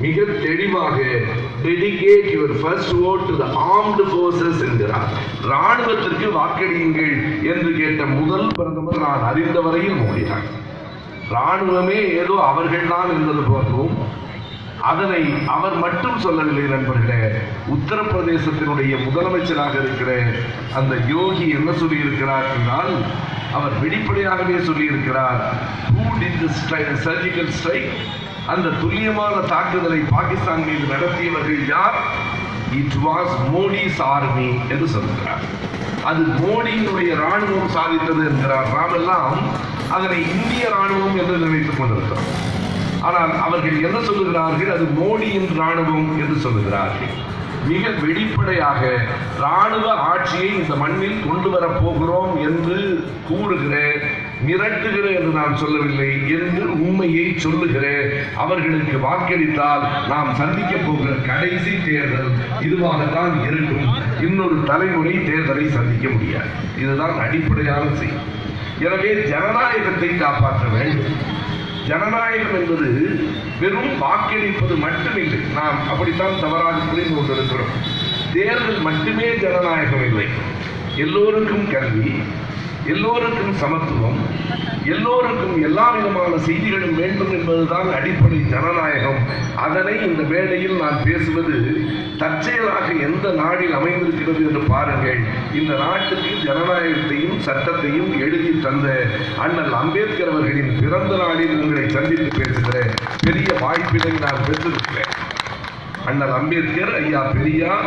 மிக தெளிவாக dedicate your first vote to the armed forces என்கிறார். ராணுவத்திற்கு வாக்களியுங்கள் என்று கேட்ட முதல் பிரதமர் நான் அறிந்த வரையில் மோடிதான் ராணுவமே ஏதோ அவர்கள்தான் என்பது போன்றும் அதனை அவர் மட்டும் சொல்லவில்லை நண்பர்களே உத்தரப்பிரதேசத்தினுடைய முதலமைச்சராக இருக்கிற அந்த யோகி என்ன சொல்லியிருக்கிறார் என்றால் அவர் வெளிப்படையாகவே சொல்லியிருக்கிறார் இருக்கிறார் who did the அந்த துல்லியமான தாக்குதலை பாகிஸ்தான் மீது நடத்தியவர்கள் யார்? இட் வாஸ் மோடிஸ் ஆர்மி என்று சொல்கிறார். அது மோடியினுடைய ராணுவம் சாதித்தது என்கிறார். நாமெல்லாம் அதனை இந்திய ராணுவம் என்று நினைத்துக் கொண்டிருக்கிறோம். ஆனால் அவர்கள் என்ன சொல்லுகிறார்கள்? அது மோடியின் ராணுவம் என்று சொல்லுகிறார்கள். மிக வெளிப்படையாக ராணுவ ஆட்சியை இந்த மண்ணில் கொண்டு வரப் போகிறோம் என்று கூறுகிற மிரட்டுகிறேன் என்று நான் சொல்லவில்லை என்று உண்மையை சொல்லுகிறேன். அவர்களுக்கு வாக்களித்தால் நாம் சந்திக்க போகிற கடைசி தேர்தல் இதுவாகத்தான் இருக்கும். இன்னொரு தலைமுறை தேர்தலை சந்திக்க முடியாது. இதுதான் அடிப்படையான செய்தி. எனவே ஜனநாயகத்தை காப்பாற்ற வேண்டும். ஜனநாயகம் என்பது வெறும் வாக்களிப்பது மட்டுமில்லை. நாம் அப்படித்தான் தவறாக புரிந்து கொண்டிருக்கிறோம். தேர்தல் மட்டுமே ஜனநாயகம் இல்லை. எல்லோருக்கும் கல்வி எல்லோருக்கும் சமத்துவம் எல்லோருக்கும் எல்லா விதமான செய்திகளும் வேண்டும் என்பதுதான் அடிப்படை ஜனநாயகம். அதனை இந்த மேடையில் நான் பேசுவது தற்செயலாக எந்த நாடில் அமைந்திருக்கிறது என்று பாருங்கள். இந்த நாட்டுக்கு ஜனநாயகத்தையும் சட்டத்தையும் எழுதி தந்த அண்ணல் அம்பேத்கர் அவர்களின் பிறந்த நாளில் உங்களை சந்தித்து பேசுகிற பெரிய வாய்ப்பினை நான் பெற்றிருக்கிறேன். அண்ணல் அம்பேத்கர் ஐயா பெரியார்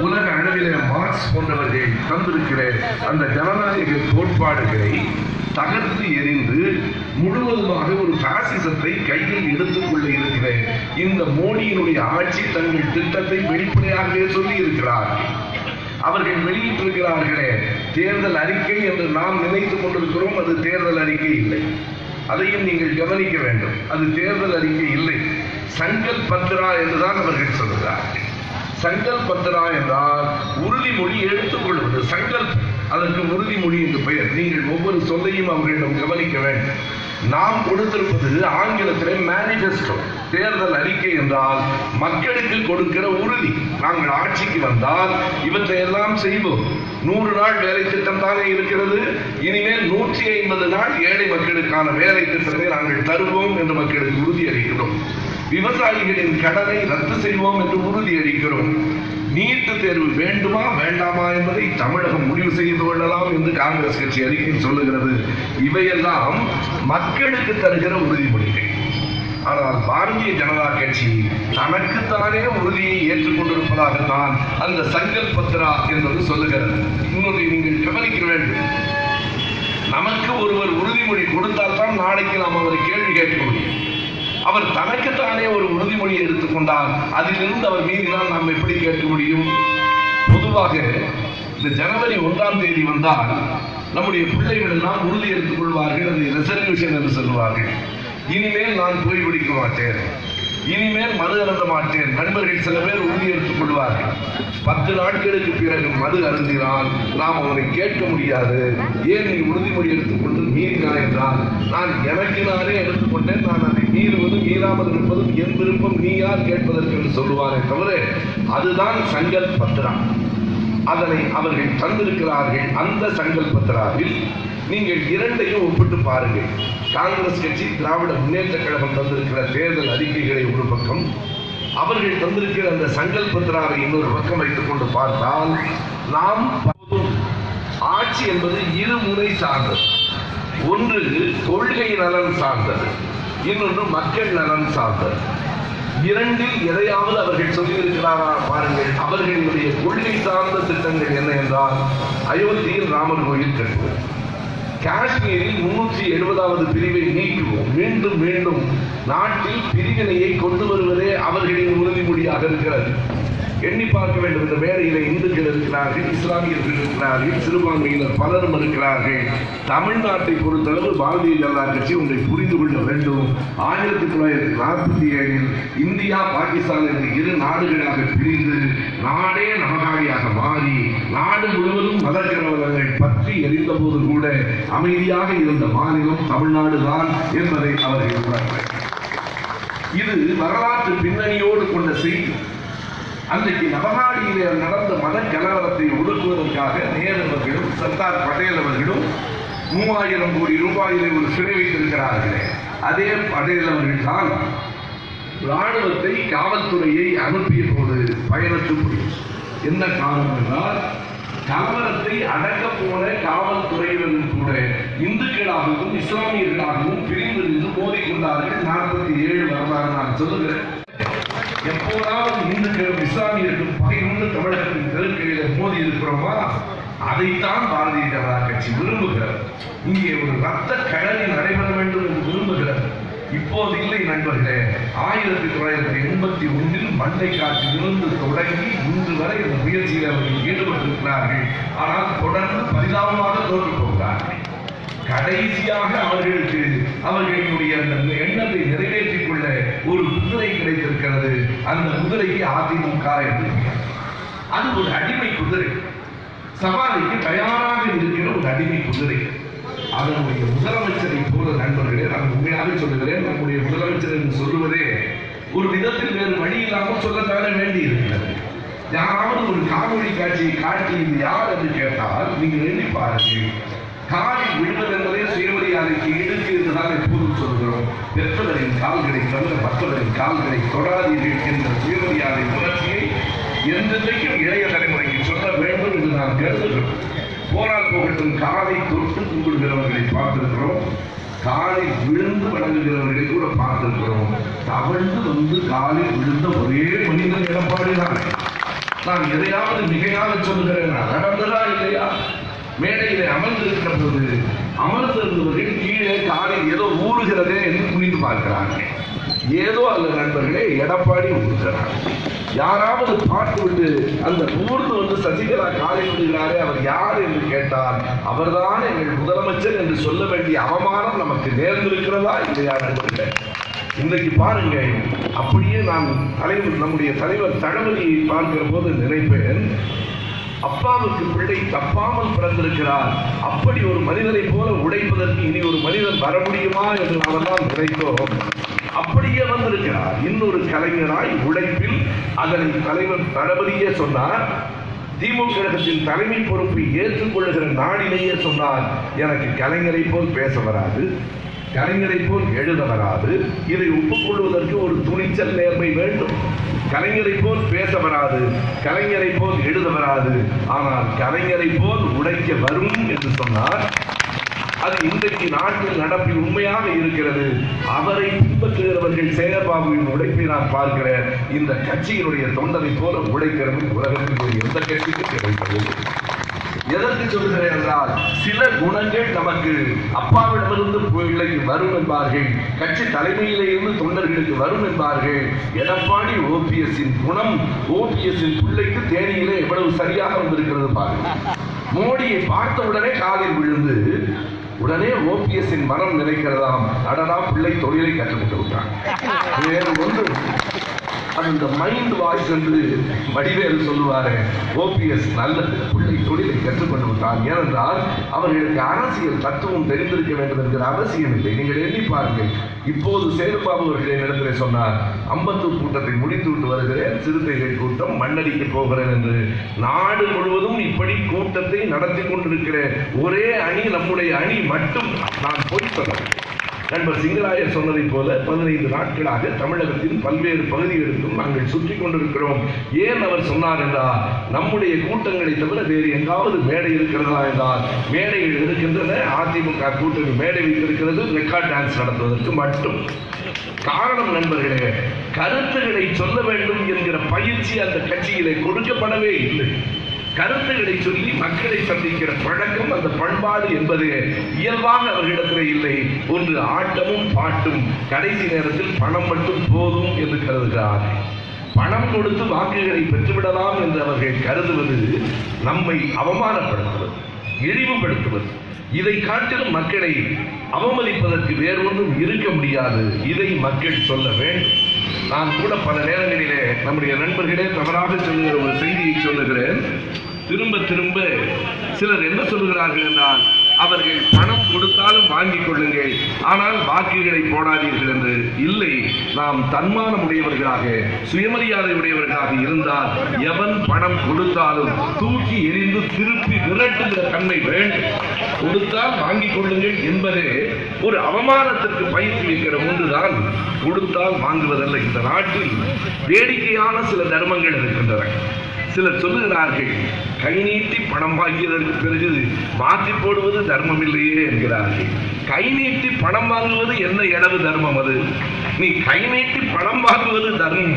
உலக அளவிலே மார்க்ஸ் போன்றவர்கள் தந்திருக்கிற அந்த ஜனநாயக கோட்பாடுகளை தகர்த்து எரிந்து முழுவதுமாக ஒரு பாசிசத்தை கையில் எடுத்துக்கொள்ள இருக்கிற இந்த மோடியினுடைய ஆட்சி தங்கள் திட்டத்தை வெளிப்படையாகவே சொல்லி இருக்கிறார் அவர்கள் வெளியிட்டிருக்கிறார்களே தேர்தல் அறிக்கை என்று நாம் நினைத்துக் கொண்டிருக்கிறோம் அது தேர்தல் அறிக்கை இல்லை. அதையும் நீங்கள் கவனிக்க வேண்டும். அது தேர்தல் அறிக்கை இல்லை. சங்கல் பத்ரா என்றுதான் அவர்கள் சொல்கிறார் சங்கல் பத்ரா என்றால் உறுதிமொழி எடுத்துக்கொள்வது சங்கல் அதற்கு உறுதிமொழி என்று பெயர். நீங்கள் ஒவ்வொரு சொல்லையும் அவர்களிடம் கவனிக்க வேண்டும். நாம் கொடுத்திருப்பது ஆங்கிலத்திலே மேனிஃபெஸ்டோ தேர்தல் அறிக்கை என்றால் மக்களுக்கு கொடுக்கிற உறுதி. நாங்கள் ஆட்சிக்கு வந்தால் இவற்றை எல்லாம் செய்வோம். நூறு நாள் வேலை திட்டம் தானே இருக்கிறது? இனிமேல் நூற்றி ஐம்பது நாள் ஏழை மக்களுக்கான வேலை திட்டத்தை நாங்கள் தருவோம் என்று மக்களுக்கு உறுதி அளிக்கிறோம் விவசாயிகளின் கடனை ரத்து செய்வோம் என்று உறுதியளிக்கிறோம். நீட்டு தேர்வு வேண்டுமா வேண்டாமா என்பதை தமிழகம் முடிவு செய்து கொள்ளலாம் என்று காங்கிரஸ் கட்சி அறிக்கை சொல்லுகிறது. இவையெல்லாம் மக்களுக்கு தருகிற உறுதிமொழிகள். ஆனால் பாரதிய ஜனதா கட்சி தனக்குத்தானே உறுதியை ஏற்றுக்கொண்டிருப்பதாகத்தான் அந்த சங்கல் பத்ரா என்பது சொல்லுகிறது. இன்னொன்று நீங்கள் கவனிக்க வேண்டும். நமக்கு ஒருவர் உறுதிமொழி கொடுத்தால் தான் நாளைக்கு நாம் அவரை கேள்வி கேட்க முடியும். அவர் தனக்குத்தானே ஒரு உறுதிமொழி எடுத்துக்கொண்டால் அதிலிருந்து அவர் மீறினால் நாம் எப்படி கேட்க முடியும்? பொதுவாக இந்த ஜனவரி ஒன்றாம் தேதி வந்தால் நம்முடைய பிள்ளைகள் எல்லாம் உறுதி எடுத்துக் கொள்வார்கள் அது ரெசல்யூஷன் என்று சொல்லுவார்கள். இனிமேல் நான் போய் பிடிக்க மாட்டேன். இனிமேல் மது அருந்த மாட்டேன். நண்பர்கள் சில பேர் உறுதி எடுத்துக் கொள்வார்கள். பத்து நாட்களுக்கு பிறகு மது அருந்தினால் நாம் அவனை கேட்க முடியாது. ஏன் நீ உறுதிமொழி எடுத்துக்கொண்டு மீறினாய் என்றால் நான் எனக்கு நானே எடுத்துக்கொண்டேன் நான் அதை மீறுவது மீறாமல் இருப்பதும் என் விருப்பம் நீ யார் கேட்பதற்கு என்று சொல்லுவாரே தவிர அதுதான் சங்கல் பத்ரா அதனை அவர்கள் தந்திருக்கிறார்கள் அந்த சங்கல்பத்திராவில் நீங்கள் இரண்டையும் ஒப்பிட்டு பாருங்கள். காங்கிரஸ் கட்சி திராவிட முன்னேற்ற கழகம் தந்திருக்கிற தேர்தல் அறிக்கைகளை ஒரு பக்கம் அவர்கள் தந்திருக்கிற அந்த சங்கல் பத்ராவை இன்னொரு பக்கம் வைத்துக் கொண்டு பார்த்தால் நாம் ஆட்சி என்பது இருமுறை சார்ந்தது. ஒன்று கொள்கை நலன் சார்ந்தது. இன்னொன்று மக்கள் நலன் சார்ந்தது. இரண்டில் எதையாவது அவர்கள் சொல்லியிருக்கிறாரா பாருங்கள். அவர்களுடைய கொள்கை சார்ந்த திட்டங்கள் என்ன என்றால் அயோத்தியில் ராமர் கோயில் கட்டுவது. காஷ்மீரில் முன்னூற்றி எழுபதாவது பிரிவை நீக்குவோம். மீண்டும் மீண்டும் நாட்டில் பிரிவினையை கொண்டு வருவதே அவர்களின் உறுதிமொழியாக இருக்கிறது. எண்ணி பார்க்க வேண்டும் இந்த வேலையில இந்துக்கள் இருக்கிறார்கள் இஸ்லாமியர்கள் இருக்கிறார்கள் சிறுபான்மையினர் பலரும் இருக்கிறார்கள். தமிழ்நாட்டை பொறுத்தளவு பாரதிய ஜனதா கட்சி ஒன்றை புரிந்து கொள்ள வேண்டும். ஆயிரத்தி தொள்ளாயிரத்தி நாற்பத்தி ஏழில் இந்தியா பாகிஸ்தான் என்ற இரு நாடுகளாக பிரிந்து நாடே நமகாரியாக மாறி நாடு முழுவதும் மதக்கலவரங்கள் பற்றி எரிந்தபோது கூட அமைதியாக இருந்த மாநிலம் தமிழ்நாடு தான் என்பதை அவர் உணர்ந்தார் இது வரலாற்று பின்னணியோடு கொண்ட செய்தி. அன்றைக்கு நவகாடியிலே நடந்த மத கலவரத்தை ஒடுக்குவதற்காக நேரு அவர்களும் சர்தார் பட்டேல் அவர்களும் மூவாயிரம் கோடி ரூபாயிலே ஒரு சிறை வைத்திருக்கிறார்களே. அதே பட்டேல் அவர்கள் தான் ராணுவத்தை காவல்துறையை அனுப்பிய போது பயணத்து என்ன காரணம் என்றால் கலவரத்தை அடக்க போன காவல்துறையினரும் கூட இந்துக்களாகவும் இஸ்லாமியர்களாகவும் பிரிந்து நின்று மோதிக்கொண்டார்கள். நாற்பத்தி ஏழு வரலாறு நான் சொல்லுகிறேன். எப்போதாவது இந்துக்களும் இஸ்லாமியருக்கும் பகை உண்டு தமிழகத்தின் தெருக்களில மோதி இருக்கிறோமா? அதைத்தான் பாரதிய ஜனதா கட்சி விரும்புகிறது. இங்கே ஒரு ரத்த கடலி நடைபெற வேண்டும் என்று விரும்புகிறது. இப்போது இல்லை நண்பர்களே. ஆயிரத்தி தொள்ளாயிரத்தி எண்பத்தி ஒன்றில் மண்டை காட்டிலிருந்து தொடங்கி இன்று வரை இந்த முயற்சியில் அவர்கள் ஈடுபட்டிருக்கிறார்கள். ஆனால் தொடர்ந்து பரிதாபமாக தோற்று போகிறார்கள் கடைசியாக அவர்களுக்கு அவர்களுடைய அந்த எண்ணத்தை நிறைவேற்றிக் கொள்ள ஒரு குதிரை கிடைத்திருக்கிறது. அந்த குதிரைக்கு அதிமுக என்று அது ஒரு அடிமை குதிரை. சவாரிக்கு தயாராக இருக்கிற ஒரு அடிமை குதிரை. அதனுடைய முதலமைச்சரை போல நண்பர்களே நான் உண்மையாக சொல்லுகிறேன் நம்முடைய முதலமைச்சர் என்று சொல்லுவதே ஒரு விதத்தில் வேறு வழி இல்லாமல் சொல்லத்தானே வேண்டி இருக்கிறது யாராவது ஒரு காணொலி காட்சியை காட்டி இது யார் என்று கேட்டால் நீங்கள் எண்ணி பாருங்கள். காலில் விழுவது என்பதே சுயமரியாதைக்கு இடுக்கு என்றுதான் எப்போதும் சொல்கிறோம் பெற்றவரின் கால்களை தவிர மற்றவரின் கால்களை தொடாதீர்கள் என்ற சுயமரியாதை உணர்ச்சியை என்றைக்கும் இளைய தலைமுறைக்கு சொல்ல வேண்டும் என்று நாம் கருதுகிறோம். போனால் போகட்டும் காலை தொட்டு கும்பிடுகிறவர்களை பார்த்திருக்கிறோம். காலில் விழுந்து வணங்குகிறவர்களை கூட பார்த்திருக்கிறோம். தவழ்ந்து வந்து காலில் விழுந்த ஒரே மனிதன் எடப்பாடி தான் நான் எதையாவது மிகையாக சொல்கிறேன் நடந்ததா இல்லையா? மேடையிலே அமர்ந்திருக்கிற போது அமர்ந்திருந்தவர்கள் கீழே காலில் ஏதோ ஊறுகிறதே என்று புரிந்து பார்க்கிறாங்க ஏதோ அல்ல நண்பர்களே எடப்பாடி ஊறுகிறார். யாராவது பார்த்துவிட்டு அந்த ஊர்ந்து வந்து சசிகலா காலை விடுகிறாரே அவர் யார் என்று கேட்டால் அவர்தான் எங்கள் முதலமைச்சர் என்று சொல்ல வேண்டிய அவமானம் நமக்கு நேர்ந்திருக்கிறதா இல்லையா நண்பர்களே இன்றைக்கு பாருங்க அப்படியே நான் தலைவர் நம்முடைய தலைவர் தளபதியை பார்க்கிற போது நினைப்பேன் அப்பாவுக்கு பிள்ளை தப்பாமல் பிறந்திருக்கிறார். அப்படி ஒரு மனிதனை போல உடைப்பதற்கு இனி ஒரு மனிதன் வர முடியுமா என்று நாமெல்லாம் நினைத்தோம். அப்படியே வந்திருக்கிறார். இன்னொரு கலைஞராய் உழைப்பில் அதனை தலைவர் தளபதியே சொன்னார். திமுக கழகத்தின் தலைமை பொறுப்பை ஏற்றுக்கொள்ளுகிற நாளிலேயே சொன்னார். எனக்கு கலைஞரை போல் பேச வராது கலைஞரை போல் எழுத வராது. இதை ஒப்புக்கொள்வதற்கு ஒரு துணிச்சல் நேர்மை வேண்டும். கலைஞரை போல் பேச வராது கலைஞரை போல் எழுத வராது. ஆனால் கலைஞரை போல் உடைக்க வரும் என்று சொன்னார் அது இன்றைக்கு நாட்டில் நடப்பில் உண்மையாக இருக்கிறது. அவரை பின்பற்றுகிறவர்கள் சேகர்பாபுவின் உழைப்பை நான் பார்க்கிறேன். இந்த கட்சியினுடைய தொண்டரை போல உழைக்கிறது உலகத்தினுடைய எந்த கட்சிக்கும் கிடைப்பது எதற்கு சொல்கிறேன் என்றால் சில குணங்கள் நமக்கு அப்பாவிடமிருந்து பிள்ளைக்கு வரும் என்பார்கள். கட்சி தலைமையிலிருந்து தொண்டர்களுக்கு வரும் என்பார்கள். எடப்பாடி ஓபிஎஸ்ஸின் குணம் ஓபிஎஸ்ஸின் பிள்ளைக்கு தேனியிலே எவ்வளவு சரியாக வந்திருக்கிறது பாருங்க. மோடியை பார்த்த உடனே காலில் விழுந்து உடனே ஓபிஎஸ்ஸின் மனம் நினைக்கிறதாம். அடடா பிள்ளை தொழிலை கற்றுக்கொண்டு விட்டான் வேறு ஒன்று அந்த மைண்ட் வாய்ஸ் என்று வடிவேல் சொல்லுவாரு ஓபிஎஸ் நல்லது பிள்ளை தொழிலை கற்றுக்கொண்டு விட்டான் ஏனென்றால் அவர்களுக்கு அரசியல் தத்துவம் தெரிந்திருக்க வேண்டும் என்கிற அவசியம் இல்லை. நீங்கள் எண்ணி பாருங்கள். இப்போது சேதுபாபு அவர்கள் இடத்திலே சொன்னார்? அம்பத்தூர் கூட்டத்தை முடித்து விட்டு வருகிறேன் சிறுத்தைகள் கூட்டம் மண்ணடிக்க போகிறேன் என்று. நாடு முழுவதும் இப்படி கூட்டத்தை நடத்தி கொண்டிருக்கிற ஒரே அணி நம்முடைய அணி மட்டும். நான் போய் சொல்ல நண்பர் சிங்கராயர் சொன்னதைப் போல பதினைந்து நாட்களாக தமிழகத்தின் பல்வேறு பகுதிகளுக்கும் நாங்கள் சுற்றி கொண்டிருக்கிறோம். ஏன் அவர் சொன்னார் என்றால் நம்முடைய கூட்டங்களை தவிர வேறு எங்காவது மேடை இருக்கிறதா என்றால் மேடைகள் இருக்கின்றன. அதிமுக கூட்டணி மேடை வைத்திருக்கிறது. ரெக்கார்ட் டான்ஸ் நடத்துவதற்கு மட்டும். காரணம் நண்பர்களே கருத்துக்களை சொல்ல வேண்டும் என்கிற பயிற்சி அந்த கட்சியிலே கொடுக்கப்படவே இல்லை. கருத்துக்களை சொல்லி மக்களை சந்திக்கிற பழக்கம் அந்த பண்பாடு என்பது இயல்பாக அவர்களிடத்தில் இல்லை. ஒன்று ஆட்டமும் பாட்டும். கடைசி நேரத்தில் பணம் மட்டும் போதும் என்று கருதுகிறார்கள் பணம் கொடுத்து வாக்குகளை பெற்றுவிடலாம் என்று அவர்கள் கருதுவது நம்மை அவமானப்படுத்துவது இழிவுபடுத்துவது. இதை காட்டிலும் மக்களை அவமதிப்பதற்கு வேறு ஒன்றும் இருக்க முடியாது. இதை மக்கள் சொல்ல வேண்டும். நான் கூட பல நேரங்களிலே நம்முடைய நண்பர்களே தவறாக சொல்லுகிற ஒரு செய்தியை சொல்லுகிறேன். திரும்ப திரும்ப சிலர் என்ன சொல்லுகிறார்கள் என்றால் அவர்கள் பணம் கொடுத்தாலும் வாங்கிக் கொள்ளுங்கள். ஆனால் வாக்குகளை போடாதீர்கள் என்று இல்லை. நாம் தன்மானம் உடையவர்களாக சுயமரியாதை உடையவர்களாக இருந்தால் எவன் பணம் கொடுத்தாலும் தூக்கி எறிந்து திருப்பி விரட்டுகிற தன்மை வேண்டும். கொடுத்தால் வாங்கிக் கொள்ளுங்கள் என்பதே ஒரு அவமானத்திற்கு பயிற்சி வைக்கிற ஒன்றுதான். கொடுத்தால் வாங்குவதல்ல இந்த நாட்டில் வேடிக்கையான சில தர்மங்கள் இருக்கின்றன. சிலர் சொல்லுகிறார்கள் கை நீட்டி பணம் வாங்கியதற்கு பிறகு மாற்றி போடுவது தர்மம் இல்லையே என்கிறார்கள். கை நீட்டி பணம் வாங்குவது என்ன இடவு தர்மம் அது? நீ கை நீட்டி பணம் வாங்குவது தர்மம்.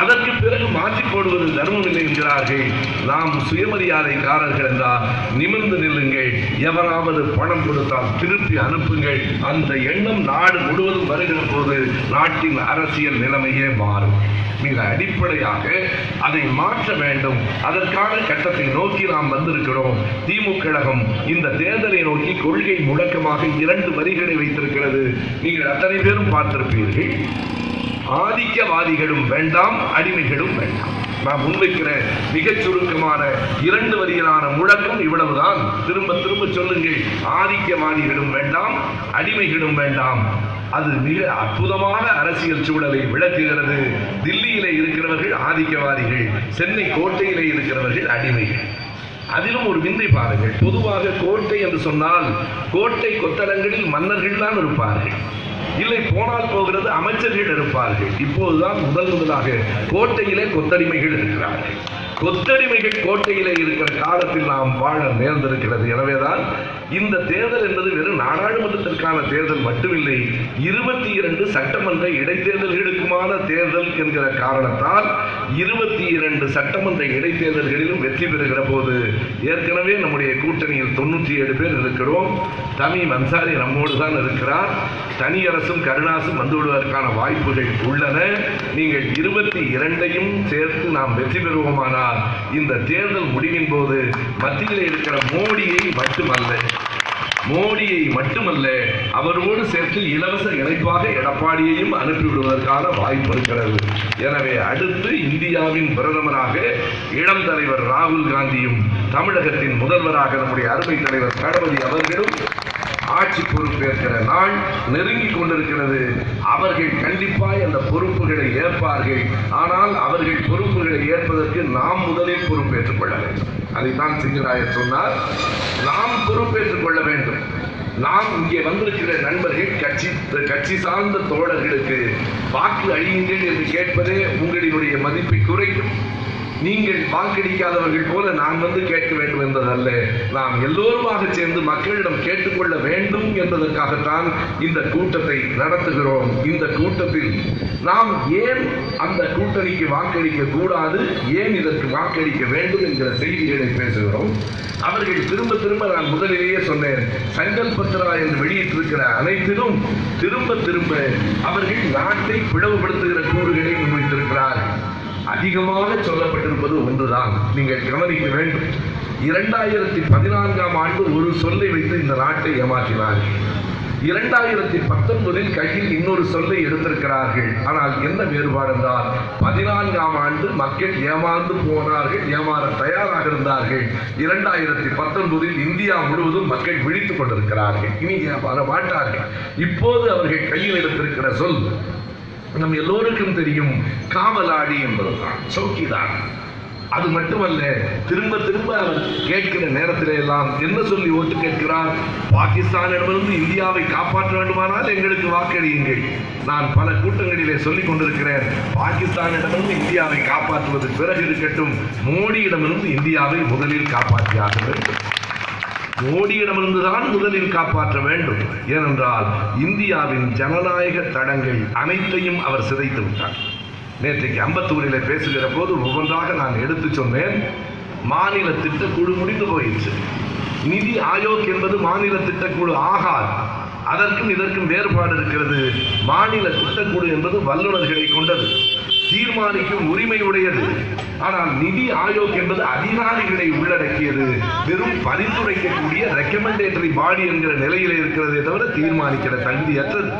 அதற்கு பிறகு மாற்றி போடுவது தர்மம் இல்லை என்கிறார்கள். நாம் சுயமரியாதைக்காரர்கள் என்றால் நிமிர்ந்து நில்லுங்கள். எவராவது பணம் கொடுத்தால் திருப்பி அனுப்புங்கள். அந்த எண்ணம் நாடு முழுவதும் வருகிற போது நாட்டின் அரசியல் நிலைமையே மாறும். மிக அடிப்படையாக அதை மாற்ற வேண்டும். அதற்கான கட்டத்தை நோக்கி நாம் வந்திருக்கிறோம். திமுக கழகம் இந்த தேர்தலை நோக்கி கொள்கை முழக்கமாக இரண்டு வரிகளை வைத்திருக்கிறது. நீங்கள் அத்தனை பேரும் பார்த்திருப்பீர்கள். ஆதிக்கவாதிகளும் வேண்டாம் அடிமைகளும் வேண்டாம். நான் முன்வைக்கிற மிகச் சுருக்கமான இரண்டு வரியிலான முழக்கம் இவ்வளவுதான். திரும்ப திரும்ப சொல்லுங்கள். ஆதிக்கவாதிகளும் வேண்டாம் அடிமைகளும் வேண்டாம். அது மிக அற்புதமான அரசியல் சூழலை விளக்குகிறது. தில்லியிலே இருக்கிறவர்கள் ஆதிக்கவாதிகள் சென்னை கோட்டையிலே இருக்கிறவர்கள் அடிமைகள். அதிலும் ஒரு விந்தை பாருங்கள். பொதுவாக கோட்டை என்று சொன்னால் கோட்டை கொத்தளங்களில் மன்னர்கள் தான் இருப்பார்கள். இல்லை போனால் போகிறது அமைச்சர்கள் இருப்பார்கள். இப்போதுதான் முதல் முதலாக கோட்டையிலே கொத்தடிமைகள் இருக்கிறார்கள். கொத்தடிமைகள் கோட்டையிலே இருக்கிற காலத்தில் நாம் வாழ நேர்ந்திருக்கிறது. எனவேதான் இந்த தேர்தல் என்பது வெறும் நாடாளுமன்றத்திற்கான தேர்தல் மட்டுமில்லை இருபத்தி இரண்டு சட்டமன்ற இடைத்தேர்தல்களுக்குமான தேர்தல் என்கிற காரணத்தால் இருபத்தி இரண்டு சட்டமன்ற இடைத்தேர்தல்களிலும் வெற்றி பெறுகிற போது ஏற்கனவே நம்முடைய கூட்டணியில் தொண்ணூற்றி ஏழு பேர் இருக்கிறோம். தமிம் அன்சாரி நம்மோடு தான் இருக்கிறார். தனி அரசும் கருணாசும் வந்துவிடுவதற்கான வாய்ப்புகள் உள்ளன. நீங்கள் இருபத்தி இரண்டையும் சேர்த்து நாம் வெற்றி பெறுவோமானால் இந்த தேர்தல் முடிவின் போது மத்தியில் இருக்கிற மோடியை மட்டுமல்ல மோடியை மட்டுமல்ல அவரோடு சேர்த்து இலவச இணைப்பாக எடப்பாடியையும் அனுப்பிவிடுவதற்கான வாய்ப்பு இருக்கிறது. எனவே அடுத்து இந்தியாவின் பிரதமராக இளம் தலைவர் ராகுல் காந்தியும் தமிழகத்தின் முதல்வராக நம்முடைய அருமை தலைவர் தளபதி அவர்களும் ஆட்சி பொறுப்பேற்கிற நாள் நெருங்கிக் கொண்டிருக்கிறது. அவர்கள் கண்டிப்பாய் அந்த பொறுப்புகளை ஏற்பார்கள். ஆனால் அவர்கள் பொறுப்புகளை ஏற்பதற்கு நாம் முதலில் பொறுப்பேற்றுக் கொள்ள வேண்டும். அதைத்தான் சிங்கராயர் சொன்னார். நாம் பொறுப்பேற்றுக் கொள்ள வேண்டும். நாம் இங்கே வந்திருக்கிற நண்பர்கள் கட்சி கட்சி சார்ந்த தோழர்களுக்கு வாக்கு அழியுங்கள் என்று கேட்பதே உங்களினுடைய மதிப்பை குறைக்கும். நீங்கள் வாக்களிக்காதவர்கள் போல நான் வந்து கேட்க வேண்டும் என்பதல்ல. நாம் எல்லோருமாக சேர்ந்து மக்களிடம் கேட்டுக்கொள்ள வேண்டும் என்பதற்காகத்தான் இந்த கூட்டத்தை நடத்துகிறோம். இந்த கூட்டத்தில் நாம் ஏன் அந்த கூட்டணிக்கு வாக்களிக்க கூடாது? ஏன் இதற்கு வாக்களிக்க வேண்டும் என்கிற செய்திகளை பேசுகிறோம். அவர்கள் திரும்ப திரும்ப நான் முதலிலேயே சொன்னேன். சங்கல்பத்ரா என்று வெளியிட்டிருக்கிற அனைத்திலும் திரும்ப திரும்ப அவர்கள் நாட்டை பிளவுபடுத்துகிற கூறுகளை முன்வைத்திருக்கிறார். அதிகமாக சொல்லப்பட்டிருப்பது ஒன்றுதான். நீங்கள் கவனிக்க வேண்டும். இரண்டாயிரத்தி பதினான்காம் ஆண்டு ஒரு சொல்லை வைத்து இந்த நாட்டை ஏமாற்றினார்கள் இரண்டாயிரத்தி பத்தொன்பதில் கையில் இன்னொரு சொல்லை எடுத்திருக்கிறார்கள். ஆனால் என்ன வேறுபாடு என்றால் பதினான்காம் ஆண்டு மக்கள் ஏமாந்து போனார்கள் ஏமாற தயாராக இருந்தார்கள். இரண்டாயிரத்தி பத்தொன்பதில் இந்தியா முழுவதும் மக்கள் விழித்துக் கொண்டிருக்கிறார்கள். இனி ஏமாற மாட்டார்கள். இப்போது அவர்கள் கையில் எடுத்திருக்கிற சொல் நம் எல்லோருக்கும் தெரியும் காவலாடி என்பதுதான் சௌக்கிதான் அது மட்டுமல்ல திரும்ப திரும்ப அவர் கேட்கிற நேரத்திலே எல்லாம் என்ன சொல்லி ஓட்டு கேட்கிறார்? பாகிஸ்தானிடமிருந்து இந்தியாவை காப்பாற்ற வேண்டுமானால் எங்களுக்கு வாக்களியுங்கள். நான் பல கூட்டங்களிலே சொல்லிக் கொண்டிருக்கிறேன் பாகிஸ்தானிடமிருந்து இந்தியாவை காப்பாற்றுவது பிறகு இருக்கட்டும் மோடியிடமிருந்து இந்தியாவை முதலில் காப்பாற்றியாக வேண்டும். மோடியிடமிருந்துதான் முதலில் காப்பாற்ற வேண்டும். ஏனென்றால் இந்தியாவின் ஜனநாயக தடங்கள் அனைத்தையும் அவர் சிதைத்து விட்டார். நேற்றைக்கு அம்பத்தூரிலே பேசுகிற போது ஒவ்வொன்றாக நான் எடுத்து சொன்னேன். மாநில திட்டக்குழு முடிந்து போயிடுச்சு நிதி ஆயோக் என்பது மாநில திட்டக்குழு ஆகாது. அதற்கும் இதற்கும் வேறுபாடு இருக்கிறது. மாநில திட்டக்குழு என்பது வல்லுநர்களை கொண்டது. தீர்மானிக்கும் உரிமை உடையது ஆனால் நிதி ஆயோக் என்பது அதிகாரிகளை உள்ளடக்கியது. வெறும் பரிந்துரைக்கக்கூடிய ரெக்கமெண்டேட்டரி பாடி என்கிற நிலையில் இருக்கிறதே தவிர தீர்மானிக்கிற தகுதியற்றது.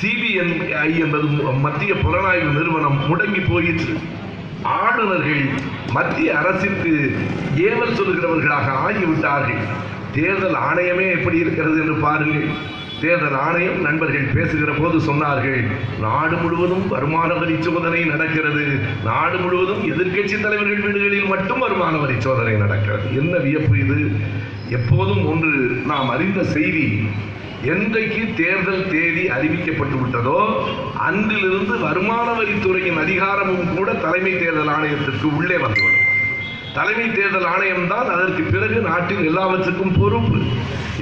சிபிஎன்ஐ என்பது மத்திய புலனாய்வு நிறுவனம் முடங்கி போயிற்று. ஆளுநர்கள் மத்திய அரசிற்கு ஏவல் சொல்கிறவர்களாக ஆகிவிட்டார்கள். தேர்தல் ஆணையமே எப்படி இருக்கிறது என்று பாருங்கள். தேர்தல் ஆணையம் நண்பர்கள் பேசுகிற போது சொன்னார்கள் நாடு முழுவதும் வருமான வரி சோதனை நடக்கிறது. நாடு முழுவதும் எதிர்க்கட்சி தலைவர்கள் வீடுகளில் மட்டும் வருமான வரி சோதனை நடக்கிறது. என்ன வியப்பு இது? எப்போதும் ஒன்று நாம் அறிந்த செய்தி என்றைக்கு தேர்தல் தேதி அறிவிக்கப்பட்டு விட்டதோ அன்றிலிருந்து வருமான வரித்துறையின் அதிகாரமும் கூட தலைமை தேர்தல் ஆணையத்திற்கு உள்ளே வந்துள்ளது தலைமை தேர்தல் ஆணையம் தான் அதற்கு பிறகு நாட்டின் எல்லாவற்றுக்கும் பொறுப்பு.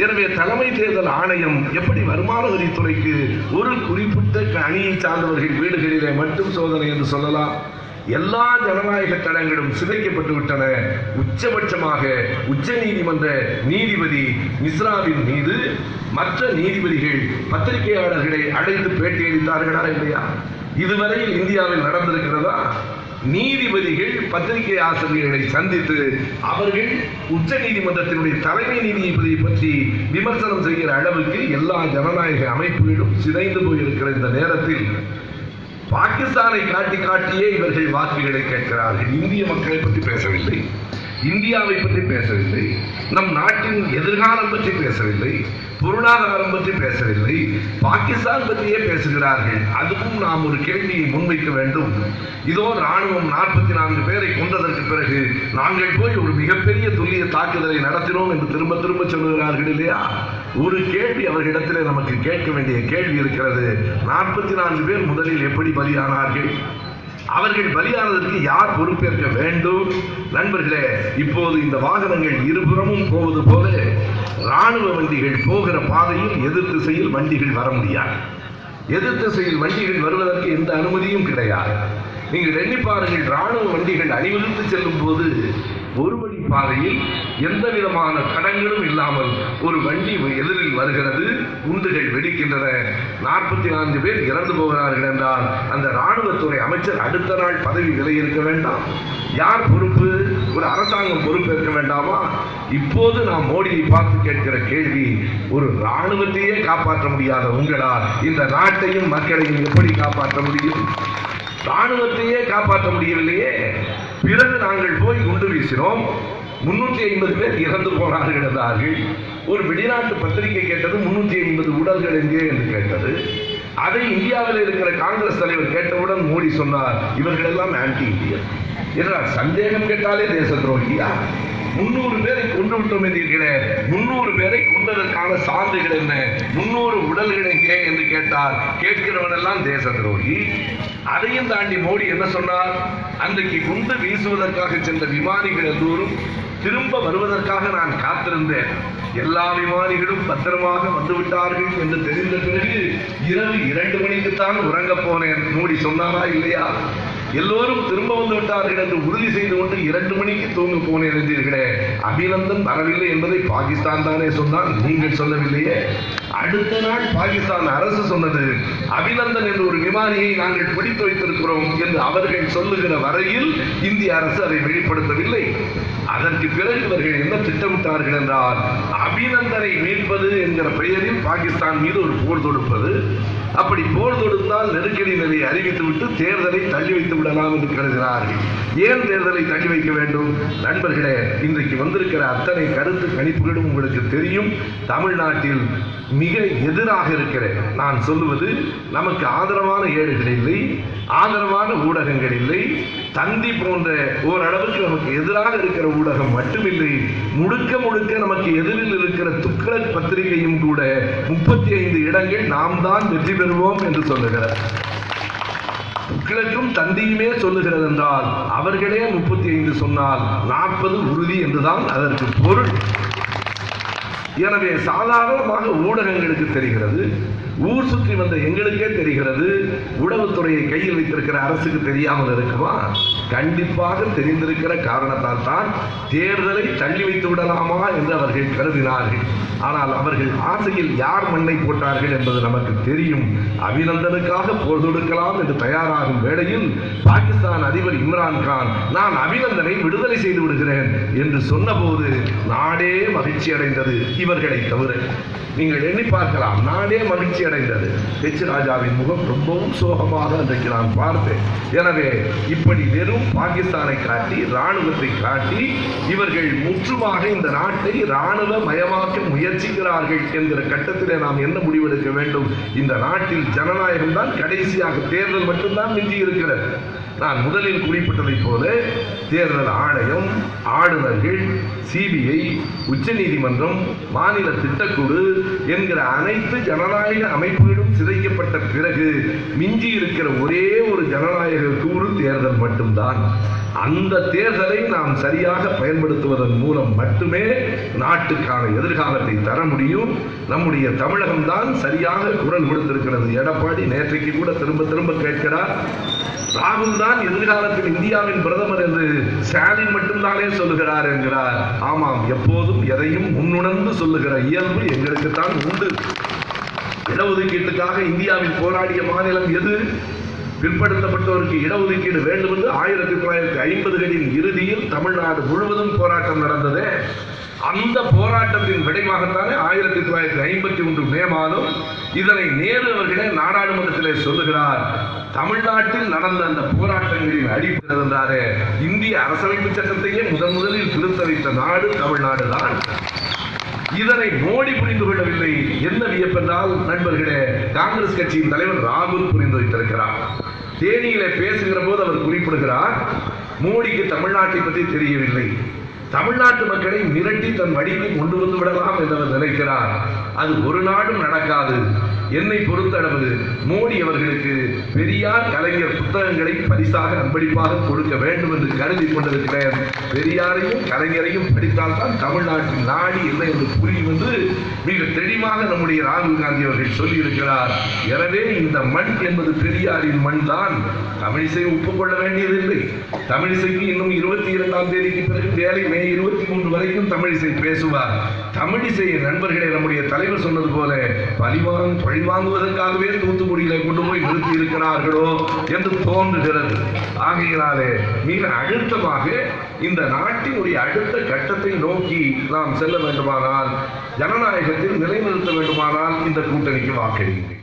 எனவே தலைமை தேர்தல் ஆணையம் எப்படி வருமான வரித்துறைக்கு ஒரு குறிப்பிட்ட அணியை சார்ந்தவர்கள் வீடுகளிலே மட்டும் சோதனை என்று சொல்லலாம்? எல்லா ஜனநாயக தடங்களும் சிதைக்கப்பட்டு விட்டன. உச்சபட்சமாக உச்ச நீதிமன்ற நீதிபதி மிஸ்ராவின் மீது மற்ற நீதிபதிகள் பத்திரிகையாளர்களை அழைத்து பேட்டியளித்தார்களா இல்லையா? இதுவரையில் இந்தியாவில் நடந்திருக்கிறதா? நீதிபதிகள் பத்திரிகை ஆசிரியர்களை சந்தித்து அவர்கள் உச்ச நீதிமன்றத்தினுடைய தலைமை நீதிபதியை பற்றி விமர்சனம் செய்கிற அளவுக்கு எல்லா ஜனநாயக அமைப்புகளும் சிதைந்து போயிருக்கிற இந்த நேரத்தில் பாகிஸ்தானை காட்டி காட்டியே இவர்கள் வாக்குகளை கேட்கிறார்கள். இந்திய மக்களை பற்றி பேசவில்லை. இந்தியாவை பற்றி பேசவில்லை நம் நாட்டின் எதிர்காலம் பற்றி பேசவில்லை பொருளாதாரம் பற்றி பேசவில்லை பாகிஸ்தான் பற்றியே பேசுகிறார்கள். அதுவும் நாம் ஒரு கேள்வியை முன்வைக்க வேண்டும். இதோ ராணுவம் நாற்பத்தி நான்கு பேரை கொன்றதற்கு பிறகு நாங்கள் போய் ஒரு மிகப்பெரிய துல்லிய தாக்குதலை நடத்தினோம் என்று திரும்ப திரும்ப சொல்லுகிறார்கள் இல்லையா? ஒரு கேள்வி அவர்களிடத்திலே நமக்கு கேட்க வேண்டிய கேள்வி இருக்கிறது. நாற்பத்தி நான்கு பேர் முதலில் எப்படி பலியானார்கள்? அவர்கள் பலியானதற்கு யார் பொறுப்பேற்க வேண்டும்? நண்பர்களே இப்போது இந்த வாகனங்கள் இருபுறமும் போவது போல ராணுவ வண்டிகள் போகிற பாதையில் எதிர் திசையில் வண்டிகள் வர முடியாது. எதிர் திசையில் வண்டிகள் வருவதற்கு எந்த அனுமதியும் கிடையாது. நீங்கள் எண்ணி பாருங்கள் ராணுவ வண்டிகள் அணிவகுத்து செல்லும் போது ஒரு பாதையில் எந்த விதமான தடங்களும் இல்லாமல் ஒரு வண்டி எதிரில் வருகிறது. குண்டுகள் வெடிக்கின்றன. நாற்பத்தி நான்கு பேர் இறந்து போகிறார்கள் என்றால் அந்த ராணுவத்துறை அமைச்சர் அடுத்த நாள் பதவி விலகியிருக்க வேண்டாம். யார் பொறுப்பு? ஒரு அரசாங்கம் பொறுப்பேற்க வேண்டாமா? இப்போது நாம் மோடியை பார்த்து கேட்கிற கேள்வி ஒரு ராணுவத்தையே காப்பாற்ற முடியாத உங்களால் இந்த நாட்டையும் மக்களையும் எப்படி காப்பாற்ற முடியும்? ராணுவத்தையே காப்பாற்ற முடியவில்லையே. பிறகு நாங்கள் போய் குண்டு வீசினோம். முன்னூத்தி ஐம்பது பேர் இறந்து போனார்கள் என்றார்கள். ஒரு வெளிநாட்டு பத்திரிகை கேட்டது முன்னூத்தி ஐம்பது உடல்கள் எங்கே என்று கேட்டது. அதை இந்தியாவில் இருக்கிற காங்கிரஸ் தலைவர் கேட்டவுடன் மோடி சொன்னார் இவர்கள் எல்லாம் ஆன்டி இந்தியர் என்றால் சந்தேகம் கேட்டாலே தேச துரோகியா? முன்னூறு பேரை கொண்டு விட்டோம் என்றீர்களே முன்னூறு பேரை கொண்டதற்கான சான்றுகள் என்ன? முன்னூறு உடல்கள் எங்கே என்று கேட்டார். கேட்கிறவனெல்லாம் தேச துரோகி. அதையும் தாண்டி மோடி என்ன சொன்னார்? அன்றைக்கு குண்டு வீசுவதற்காக சென்ற விமானிகள் எல்லோரும் திரும்ப வருவதற்காக நான் காத்திருந்தேன். எல்லா விமானிகளும் பத்திரமாக வந்து விட்டார்கள் என்று தெரிந்த பிறகு இரவு இரண்டு மணிக்குத்தான் உறங்கப் போனேன். மூடி சொன்னாரா இல்லையா? எல்லோரும் திரும்ப வந்து விட்டார்கள் என்று உறுதி செய்து கொண்டு இரண்டு மணிக்கு தூங்க போனிருந்தீர்களே அபிநந்தன் வரவில்லை என்பதை பாகிஸ்தான் தானே சொன்னால் நீங்கள் சொல்லவில்லையே. அடுத்த நாள் பாகிஸ்தான் அரசு சொன்னது அபிநந்தன் என்ற ஒரு விமானியை நாங்கள் பிடித்து வைத்திருக்கிறோம் என்று அவர்கள் சொல்லுகிற வரையில் இந்திய அரசு அதை வெளிப்படுத்தவில்லை. அதற்கு பிறகு இவர்கள் என்ன திட்டமிட்டார்கள் என்றால் அபிநந்தனை மீட்பது என்கிற பெயரில் பாகிஸ்தான் மீது ஒரு போர் தொடுப்பது அப்படி போர் தொடுத்தால் நெருக்கடி நிலையை அறிவித்துவிட்டு தேர்தலை தள்ளி வைத்து விடலாம் என்று கருதுகிறார்கள் ஏன் தேர்தலை தள்ளி வைக்க வேண்டும்? நண்பர்களே இன்றைக்கு வந்திருக்கிற அத்தனை கருத்து கணிப்புகளும் உங்களுக்கு தெரியும். தமிழ்நாட்டில் மிக எதிராக இருக்கிற நான் சொல்லுவது நமக்கு ஆதரவான ஏடுகள் இல்லை ஆதரவான ஊடகங்கள் இல்லை. தந்தி போன்ற ஓரளவுக்கு நமக்கு எதிராக இருக்கிற ஊடகம் மட்டுமில்லை. முழுக்க முழுக்க நமக்கு எதிரில் இருக்கிற துக்ளக் பத்திரிகையும் கூட முப்பத்தி ஐந்து இடங்கள் நாம் தான் வெற்றி பெறுவோம் என்று சொல்லுகிறார் கிழக்கும் தந்தியுமே சொல்லுகிறது என்றால் அவர்களே முப்பத்தி ஐந்து சொன்னால் நாற்பது உறுதி என்றுதான் அதற்கு பொருள். எனவே சாதாரணமாக ஊடகங்களுக்கு தெரிகிறது. ஊர் சுற்றி வந்த எங்களுக்கே தெரிகிறது உளவுத்துறையை கையில் வைத்திருக்கிற அரசுக்கு தெரியாமல் இருக்குமா? கண்டிப்பாக தெரிந்திருக்கிற காரணத்தால் தான் தேர்தலை தள்ளி வைத்து விடலாமா என்று அவர்கள் கருதினார்கள். ஆனால் அவர்கள் ஆசையில் யார் மண்ணை போட்டார்கள் என்பது நமக்கு தெரியும். அபிநந்தனுக்காக போர் தொடுக்கலாம் என்று தயாராகும் வேளையில் பாகிஸ்தான் அதிபர் இம்ரான் கான் நான் அபிநந்தனை விடுதலை செய்து விடுகிறேன் என்று சொன்னபோது நாடே மகிழ்ச்சி அடைந்தது இவர்களை தவிர. நீங்கள் எண்ணி பார்க்கலாம் நாடே மகிழ்ச்சி அடைந்தது. ஹெச் ராஜாவின் முகம் ரொம்பவும் சோகமாக அன்றைக்கு நான் பார்த்தேன். எனவே இப்படி வெறும் பாகிஸ்தானை காட்டி ராணுவத்தை காட்டி இவர்கள் முற்றுமாக இந்த நாட்டை இராணுவ மயமாக்க முயற்சிக்கிறார்கள் என்கிற கட்டத்திலே நாம் என்ன முடிவெடுக்க வேண்டும்? இந்த நாட்டில் ஜனநாயகம் தான் கடைசியாக தேர்தல் மட்டும்தான் மிஞ்சி இருக்கிறது நான் முதலில் குறிப்பிட்டதைப் போல தேர்தல் ஆணையம் ஆளுநர்கள் சிபிஐ உச்சநீதிமன்றம் மாநில திட்டக்குழு என்கிற அனைத்து ஜனநாயக அமைப்புகளும் சிதைக்கப்பட்ட பிறகு மிஞ்சி இருக்கிற ஒரே ஒரு ஜனநாயக கூறு தேர்தல் மட்டும்தான். அந்த தேர்தலை நாம் சரியாக பயன்படுத்துவதன் மூலம் மட்டுமே நாட்டுக்கான எதிர்காலத்தை தர முடியும். நம்முடைய தமிழகம் தான் சரியாக குரல் கொடுத்திருக்கிறது. எடப்பாடி நேற்றைக்கு கூட திரும்ப திரும்ப கேட்கிறார். ராகுல் தான் எதிர்காலத்தில் இந்தியாவின் பிரதமர் என்று ஸ்டாலின் மட்டும்தானே சொல்லுகிறார் என்கிறார். ஆமாம் எப்போதும் எதையும் முன்னுணர்ந்து சொல்லுகிற இயல்பு எங்களுக்கு தான் உண்டு. இடஒதுக்கீட்டுக்காக இந்தியாவில் போராடிய மாநிலம் எது? பிற்படுத்தப்பட்டோருக்கு இடஒதுக்கீடு வேண்டும் என்று ஆயிரத்தி தொள்ளாயிரத்தி ஐம்பதுகளின் இறுதியில் தமிழ்நாடு முழுவதும் போராட்டம் நடந்ததே. அந்த போராட்டத்தின் விளைவாகத்தானே ஆயிரத்தி தொள்ளாயிரத்தி ஐம்பத்தி ஒன்று மே மாதம் இதனை நேரு அவர்களே நாடாளுமன்றத்திலே சொல்லுகிறார். தமிழ்நாட்டில் நடந்த அந்த போராட்டங்களின் அடிப்படை இருந்தாரே இந்திய அரசமைப்பு சட்டத்தையே முதன் முதலில் திருத்த வைத்த நாடு தமிழ்நாடு தான் இதனை மோடி புரிந்து கொள்ளவில்லை. என்ன வியப்பென்றால் நண்பர்களே காங்கிரஸ் கட்சியின் தலைவர் ராகுல் புரிந்து வைத்திருக்கிறார். தேனியிலே பேசுகிற போது அவர் குறிப்பிடுகிறார் மோடிக்கு தமிழ்நாட்டை பற்றி தெரியவில்லை. தமிழ்நாட்டு மக்களை மிரட்டி தன் வழிக்கு கொண்டு வந்து விடலாம் என்று அவர் நினைக்கிறார். அது ஒரு நாடும் நடக்காது. என்னை பொறுத்தளவு மோடி அவர்களுக்கு பெரியார் கலைஞர் புத்தகங்களை பரிசாக அன்பளிப்பாக கொடுக்க வேண்டும் என்று கருதி கொண்டிருக்கிறேன். பெரியாரையும் கலைஞரையும் படித்தால்தான் தமிழ்நாட்டின் நாடி என்ன என்று புரியும் என்று மிக தெளிவாக நம்முடைய ராகுல் காந்தி அவர்கள் சொல்லியிருக்கிறார். எனவே இந்த மண் என்பது பெரியாரின் மண் தான். தமிழிசை ஒப்புக்கொள்ள வேண்டியதில்லை. தமிழிசைக்கு இன்னும் இருபத்தி இரண்டாம் தேதிக்கு பிறகு வேலை மே இருபத்தி மூன்று வரைக்கும் தமிழிசை பேசுவார். தமிழிசை நண்பர்களே நம்முடைய தலைவர் சொன்னது போல பழிவாங் பழி வாங்குவதற்காகவே தூத்துக்குடியில கொண்டு போய் நிறுத்தி இருக்கிறார்களோ என்று தோன்றுகிறது. ஆகையினாலே மிக அழுத்தமாக இந்த நாட்டினுடைய அடுத்த கட்டத்தை நோக்கி நாம் செல்ல வேண்டுமானால் ஜனநாயகத்தில் நிலைநிறுத்த வேண்டுமானால் இந்த கூட்டணிக்கு வாக்களியுங்கள்.